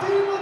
Demon!